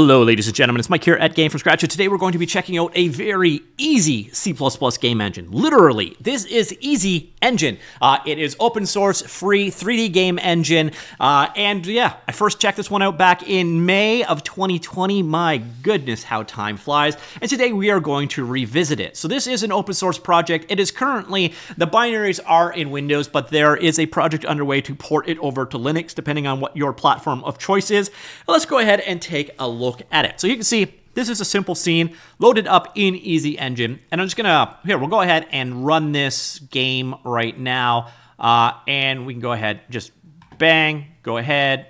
Hello, ladies and gentlemen. It's Mike here at Game from Scratch, and today we're going to be checking out a very easy C++ game engine. Literally, this is Easy Engine. Uh, it is open source, free 3D game engine, uh, and yeah, I first checked this one out back in May of 2020. My goodness, how time flies! And today we are going to revisit it. So this is an open source project. It is currently the binaries are in Windows, but there is a project underway to port it over to Linux, depending on what your platform of choice is. Let's go ahead and take a look at it. So you can see this is a simple scene loaded up in ezEngine. And I'm just gonna, here, we'll go ahead and run this game right now. Uh, and we can go ahead, just bang, go ahead,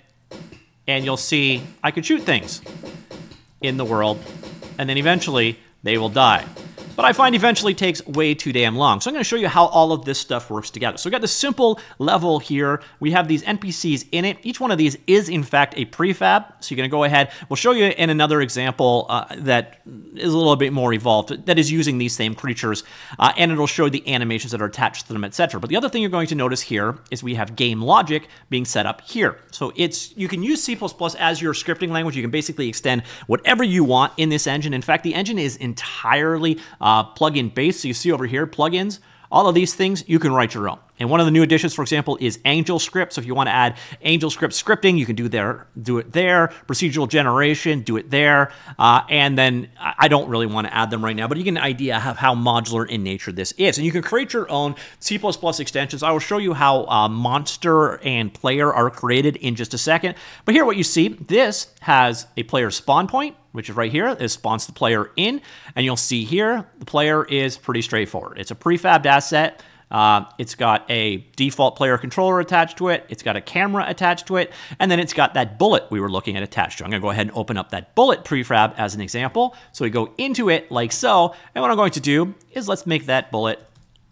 and you'll see I can shoot things in the world. And then eventually they will die but I find eventually takes way too damn long. So I'm going to show you how all of this stuff works together. So we got this simple level here. We have these NPCs in it. Each one of these is in fact a prefab. So you're going to go ahead. We'll show you in another example uh, that is a little bit more evolved that is using these same creatures, uh, and it'll show the animations that are attached to them, etc. But the other thing you're going to notice here is we have game logic being set up here. So it's you can use C++ as your scripting language. You can basically extend whatever you want in this engine. In fact, the engine is entirely uh, uh, plugin base. So you see over here, plugins, all of these things, you can write your own. And one of the new additions, for example, is AngelScript. So if you want to add AngelScript scripting, you can do there, do it there. Procedural generation, do it there. Uh, and then I don't really want to add them right now, but you get an idea of how modular in nature this is. And you can create your own C++ extensions. I will show you how uh, monster and player are created in just a second. But here what you see, this has a player spawn point, which is right here. It spawns the player in. And you'll see here, the player is pretty straightforward. It's a prefabbed asset uh, it's got a default player controller attached to it. It's got a camera attached to it. And then it's got that bullet we were looking at attached to. I'm going to go ahead and open up that bullet prefab as an example. So we go into it like so. And what I'm going to do is let's make that bullet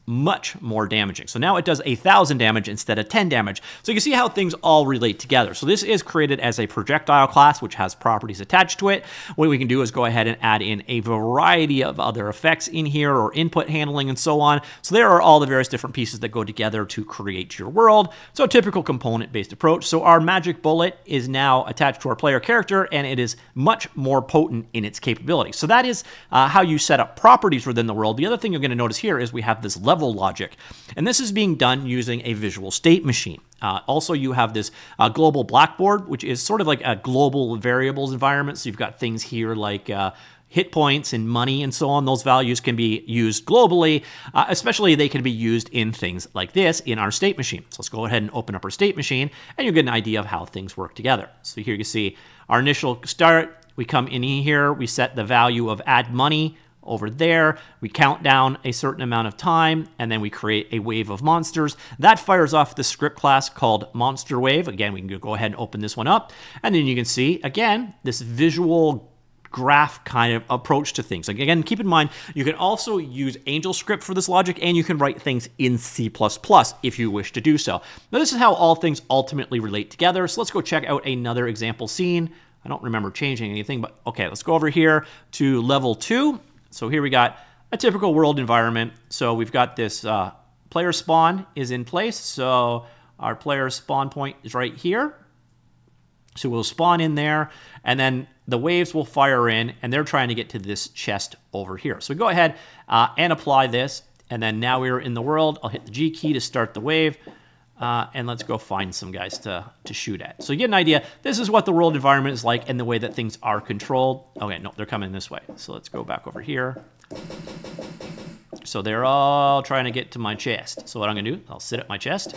much more damaging. So now it does a thousand damage instead of 10 damage. So you can see how things all relate together. So this is created as a projectile class, which has properties attached to it. What we can do is go ahead and add in a variety of other effects in here or input handling and so on. So there are all the various different pieces that go together to create your world. So typical component-based approach. So our magic bullet is now attached to our player character and it is much more potent in its capability. So that is uh, how you set up properties within the world. The other thing you're going to notice here is we have this level level logic. And this is being done using a visual state machine. Uh, also, you have this uh, global blackboard, which is sort of like a global variables environment. So you've got things here like uh, hit points and money and so on. Those values can be used globally, uh, especially they can be used in things like this in our state machine. So let's go ahead and open up our state machine and you'll get an idea of how things work together. So here you see our initial start. We come in here, we set the value of add money over there. We count down a certain amount of time, and then we create a wave of monsters. That fires off the script class called Monster Wave. Again, we can go ahead and open this one up, and then you can see, again, this visual graph kind of approach to things. Again, keep in mind, you can also use AngelScript for this logic, and you can write things in C++ if you wish to do so. Now, this is how all things ultimately relate together, so let's go check out another example scene. I don't remember changing anything, but okay, let's go over here to level two, so here we got a typical world environment. So we've got this uh, player spawn is in place. So our player spawn point is right here. So we'll spawn in there, and then the waves will fire in, and they're trying to get to this chest over here. So go ahead uh, and apply this, and then now we're in the world. I'll hit the G key to start the wave. Uh, and let's go find some guys to, to shoot at. So you get an idea. This is what the world environment is like and the way that things are controlled. Okay, no, they're coming this way. So let's go back over here. So they're all trying to get to my chest. So what I'm gonna do, I'll sit at my chest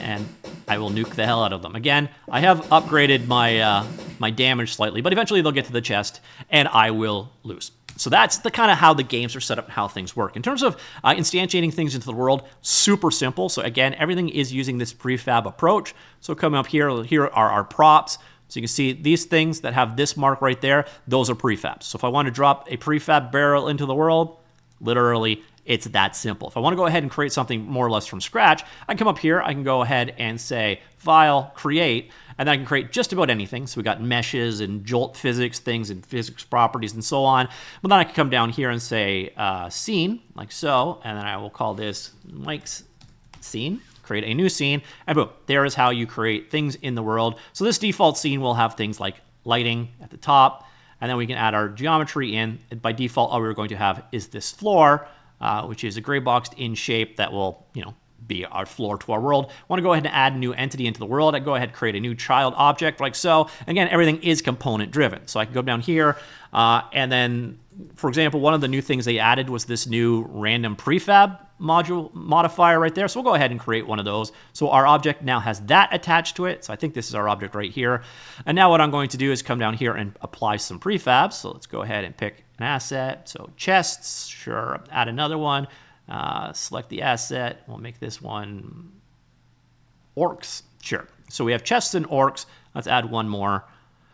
and I will nuke the hell out of them. Again, I have upgraded my, uh, my damage slightly, but eventually they'll get to the chest and I will lose. So that's the kind of how the games are set up and how things work. In terms of uh, instantiating things into the world, super simple. So again, everything is using this prefab approach. So coming up here, here are our props. So you can see these things that have this mark right there, those are prefabs. So if I want to drop a prefab barrel into the world, literally it's that simple. If I want to go ahead and create something more or less from scratch, I can come up here, I can go ahead and say File, Create, and then I can create just about anything. So we got meshes and jolt physics things and physics properties and so on. But then I can come down here and say uh, Scene, like so, and then I will call this Mike's Scene create a new scene, and boom, there is how you create things in the world. So this default scene will have things like lighting at the top, and then we can add our geometry in. By default, all we're going to have is this floor, uh, which is a gray boxed in shape that will, you know, be our floor to our world. I want to go ahead and add a new entity into the world. I go ahead and create a new child object like so. Again, everything is component driven. So I can go down here uh, and then, for example, one of the new things they added was this new random prefab module modifier right there. So we'll go ahead and create one of those. So our object now has that attached to it. So I think this is our object right here. And now what I'm going to do is come down here and apply some prefabs. So let's go ahead and pick an asset. So chests, sure, add another one. Uh, select the asset. We'll make this one orcs. Sure. So we have chests and orcs. Let's add one more.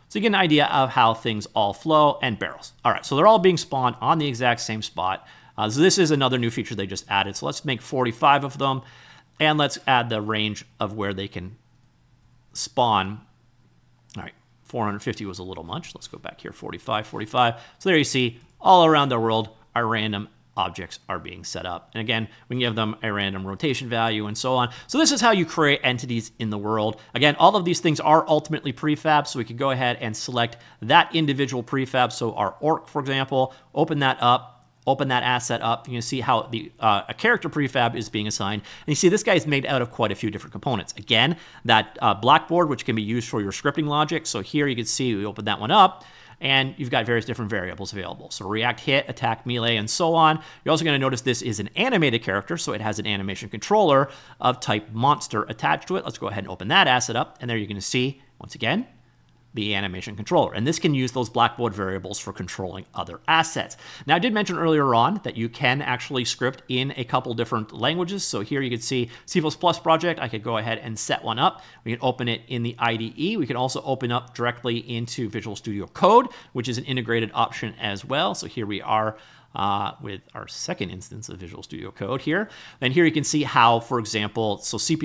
So you get an idea of how things all flow and barrels. All right, so they're all being spawned on the exact same spot. Uh, so this is another new feature they just added. So let's make 45 of them, and let's add the range of where they can spawn. All right, 450 was a little much. Let's go back here, 45, 45. So there you see, all around the world our random objects are being set up. And again, we can give them a random rotation value and so on. So this is how you create entities in the world. Again, all of these things are ultimately prefab, so we could go ahead and select that individual prefab. So our orc, for example, open that up, open that asset up, you can see how the uh, a character prefab is being assigned. And you see this guy is made out of quite a few different components. Again, that uh, blackboard, which can be used for your scripting logic. So here you can see we open that one up and you've got various different variables available. So react, hit, attack, melee, and so on. You're also going to notice this is an animated character, so it has an animation controller of type monster attached to it. Let's go ahead and open that asset up, and there you're going to see, once again, the animation controller. And this can use those Blackboard variables for controlling other assets. Now, I did mention earlier on that you can actually script in a couple different languages. So here you can see C++ project. I could go ahead and set one up. We can open it in the IDE. We can also open up directly into Visual Studio Code, which is an integrated option as well. So here we are uh, with our second instance of Visual Studio Code here. And here you can see how, for example, so C++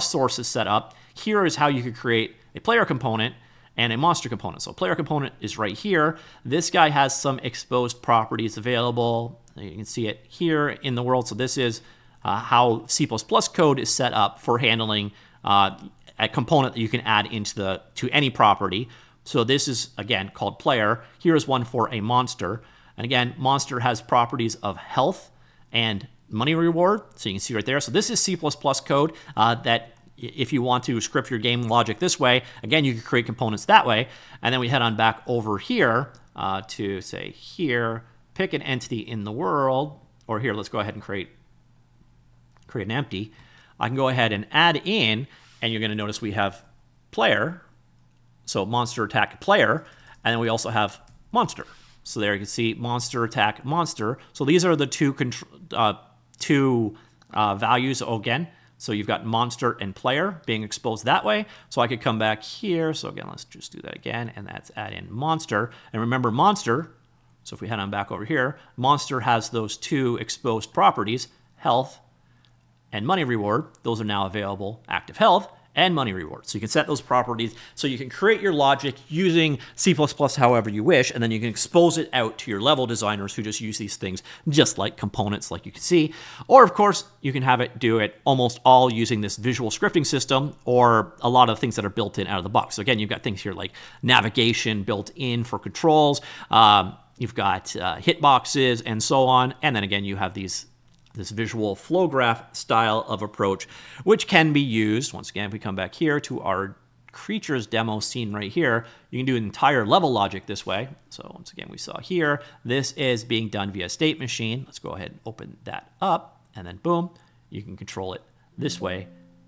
source is set up. Here is how you could create a player component and a monster component. So player component is right here. This guy has some exposed properties available. You can see it here in the world. So this is uh, how C++ code is set up for handling uh, a component that you can add into the to any property. So this is, again, called player. Here is one for a monster. And again, monster has properties of health and money reward. So you can see right there. So this is C++ code uh, that if you want to script your game logic this way, again, you can create components that way. And then we head on back over here uh, to say here, pick an entity in the world, or here, let's go ahead and create, create an empty. I can go ahead and add in, and you're gonna notice we have player, so monster attack player, and then we also have monster. So there you can see monster attack monster. So these are the two, uh, two uh, values again. So you've got monster and player being exposed that way. So I could come back here. So again, let's just do that again. And that's add in monster. And remember monster, so if we head on back over here, monster has those two exposed properties, health and money reward. Those are now available, active health and money rewards. So you can set those properties so you can create your logic using C++ however you wish, and then you can expose it out to your level designers who just use these things just like components like you can see. Or of course, you can have it do it almost all using this visual scripting system or a lot of things that are built in out of the box. So again, you've got things here like navigation built in for controls, um, you've got uh, hitboxes and so on, and then again, you have these this visual flow graph style of approach, which can be used, once again, if we come back here to our creatures demo scene right here, you can do entire level logic this way. So once again, we saw here, this is being done via state machine. Let's go ahead and open that up, and then boom, you can control it this way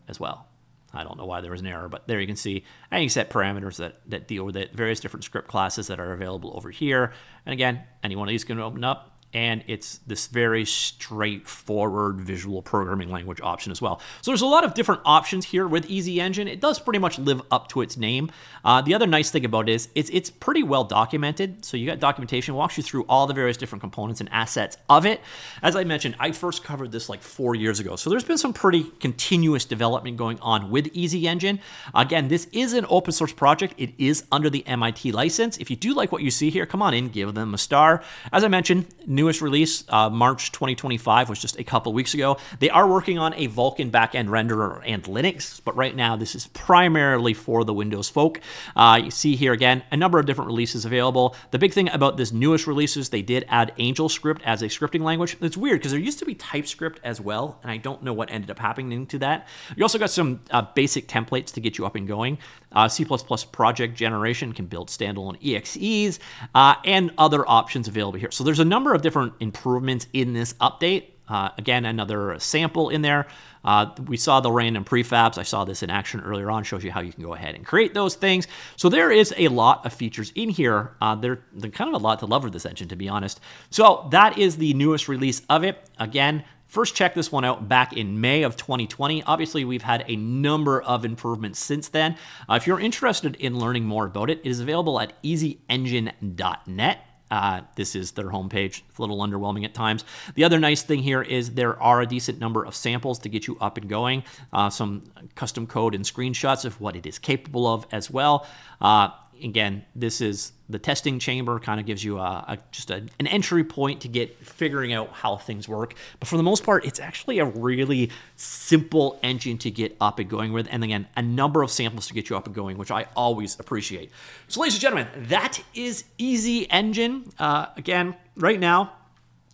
as well. I don't know why there was an error, but there you can see, and you set parameters that, that deal with it, various different script classes that are available over here. And again, any one of these can open up, and it's this very straightforward visual programming language option as well. So there's a lot of different options here with ezEngine. It does pretty much live up to its name. Uh, the other nice thing about it is it's, it's pretty well documented. So you got documentation, walks you through all the various different components and assets of it. As I mentioned, I first covered this like four years ago. So there's been some pretty continuous development going on with ezEngine. Again, this is an open source project. It is under the MIT license. If you do like what you see here, come on in, give them a star. As I mentioned, newest release, uh, March 2025, was just a couple weeks ago. They are working on a Vulkan backend renderer and Linux, but right now this is primarily for the Windows folk. Uh, you see here again a number of different releases available. The big thing about this newest releases, they did add AngelScript as a scripting language. It's weird because there used to be TypeScript as well, and I don't know what ended up happening to that. You also got some uh, basic templates to get you up and going. Uh, C++ project generation can build standalone EXEs uh, and other options available here. So there's a number of different improvements in this update. Uh, again, another sample in there. Uh, we saw the random prefabs. I saw this in action earlier on. Shows you how you can go ahead and create those things. So there is a lot of features in here. Uh, they're, they're kind of a lot to love with this engine, to be honest. So that is the newest release of it. Again, First check this one out back in May of 2020. Obviously, we've had a number of improvements since then. Uh, if you're interested in learning more about it, it is available at ezengine.net. Uh, this is their homepage. It's a little underwhelming at times. The other nice thing here is there are a decent number of samples to get you up and going, uh, some custom code and screenshots of what it is capable of as well. Uh, again, this is the testing chamber kind of gives you a, a just a, an entry point to get figuring out how things work. But for the most part, it's actually a really simple engine to get up and going with. And again, a number of samples to get you up and going, which I always appreciate. So ladies and gentlemen, that is ezEngine. Uh, again, right now,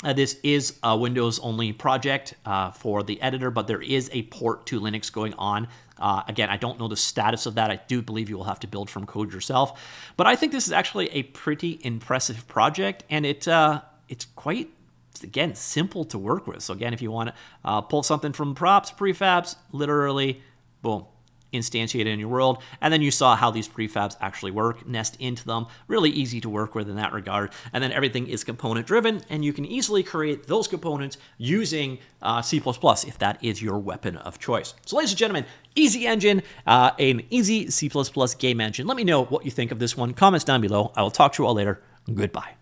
uh, this is a Windows only project uh, for the editor, but there is a port to Linux going on. Uh, again, I don't know the status of that. I do believe you will have to build from code yourself. But I think this is actually a pretty impressive project, and it uh, it's quite again simple to work with. So again, if you want to uh, pull something from props, prefabs, literally, boom, instantiated in your world. And then you saw how these prefabs actually work, nest into them. Really easy to work with in that regard. And then everything is component driven, and you can easily create those components using uh, C++ if that is your weapon of choice. So ladies and gentlemen, ezEngine, uh, an easy C++ game engine. Let me know what you think of this one. Comments down below. I will talk to you all later. Goodbye.